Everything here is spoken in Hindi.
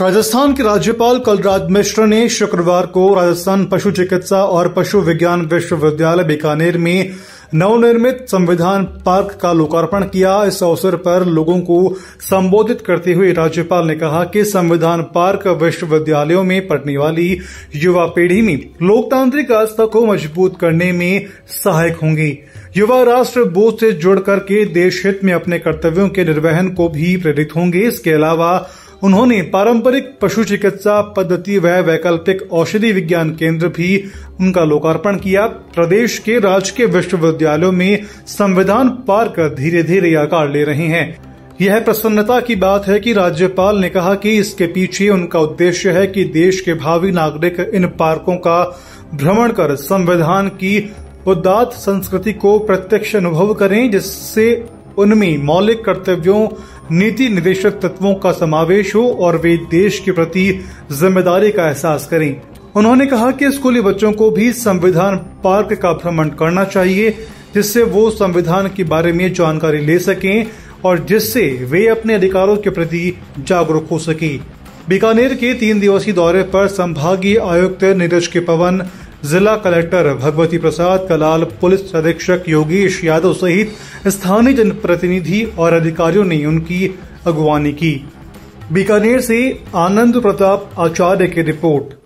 राजस्थान के राज्यपाल कलराज मिश्र ने शुक्रवार को राजस्थान पशु चिकित्सा और पशु विज्ञान विश्वविद्यालय बीकानेर में नवनिर्मित संविधान पार्क का लोकार्पण किया। इस अवसर पर लोगों को संबोधित करते हुए राज्यपाल ने कहा कि संविधान पार्क विश्वविद्यालयों में पढ़ने वाली युवा पीढ़ी में लोकतांत्रिक आस्था को मज़बूत करने में सहायक होंगे। युवा राष्ट्र बोध से जुड़ करके देश हित में अपने कर्तव्यों के निर्वहन को भी प्रेरित होंगे। इसके अलावा उन्होंने पारंपरिक पशु चिकित्सा पद्धति व वैकल्पिक औषधि विज्ञान केंद्र भी उनका लोकार्पण किया। प्रदेश के राजकीय विश्वविद्यालयों में संविधान पार्क धीरे धीरे आकार ले रहे हैं। यह प्रसन्नता की बात है कि राज्यपाल ने कहा कि इसके पीछे उनका उद्देश्य है कि देश के भावी नागरिक इन पार्कों का भ्रमण कर संविधान की उदात संस्कृति को प्रत्यक्ष अनुभव करें, जिससे उनमें मौलिक कर्तव्यों नीति निदेशक तत्वों का समावेश हो और वे देश के प्रति ज़िम्मेदारी का एहसास करें। उन्होंने कहा कि स्कूली बच्चों को भी संविधान पार्क का भ्रमण करना चाहिए, जिससे वो संविधान के बारे में जानकारी ले सकें और जिससे वे अपने अधिकारों के प्रति जागरूक हो सके। बीकानेर के तीन दिवसीय दौरे पर संभागीय आयुक्त नीरज के पवन जिला कलेक्टर भगवती प्रसाद, कलाल पुलिस अधीक्षक योगेश यादव सहित स्थानीय जनप्रतिनिधि और अधिकारियों ने उनकी अगवानी की। बीकानेर से आनंद प्रताप आचार्य की रिपोर्ट।